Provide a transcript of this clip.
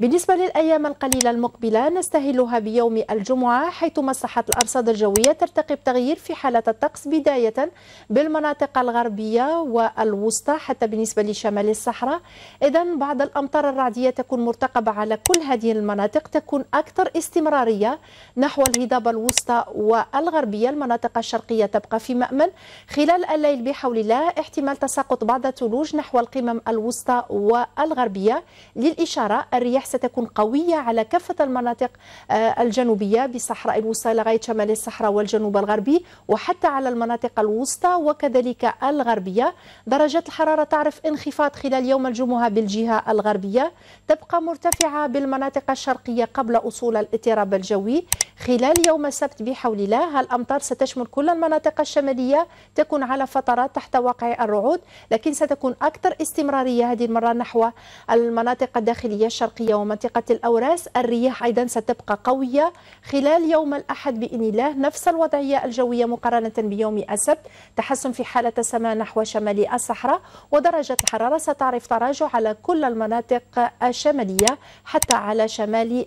بالنسبة للأيام القليلة المقبلة نستهلها بيوم الجمعة حيث مسحت الأرصاد الجوية ترتقب تغيير في حالة الطقس بداية بالمناطق الغربية والوسطى حتى بالنسبة لشمال الصحراء. إذا بعض الأمطار الرعدية تكون مرتقبة على كل هذه المناطق تكون أكثر استمرارية نحو الهضاب الوسطى والغربية المناطق الشرقية تبقى في مأمن خلال الليل بحول الله احتمال تساقط بعض الثلوج نحو القمم الوسطى والغربية. للإشارة الرياح ستكون قوية على كافة المناطق آه، الجنوبية بالصحراء الوسطى لغاية شمال الصحراء والجنوب الغربي وحتى على المناطق الوسطى وكذلك الغربية. درجات الحرارة تعرف انخفاض خلال يوم الجمعة بالجهة الغربية. تبقى مرتفعة بالمناطق الشرقية قبل أصول الاضطراب الجوي. خلال يوم السبت بحول الله الأمطار ستشمل كل المناطق الشمالية تكون على فترات تحت واقع الرعود لكن ستكون أكثر استمرارية هذه المرة نحو المناطق الداخلية ومنطقة الأوراس الرياح أيضا ستبقى قوية خلال يوم الأحد بإذن الله. نفس الوضعية الجوية مقارنة بيوم السبت. تحسن في حالة السماء نحو شمال الصحراء ودرجة الحرارة ستعرف تراجع على كل المناطق الشمالية حتى على شمال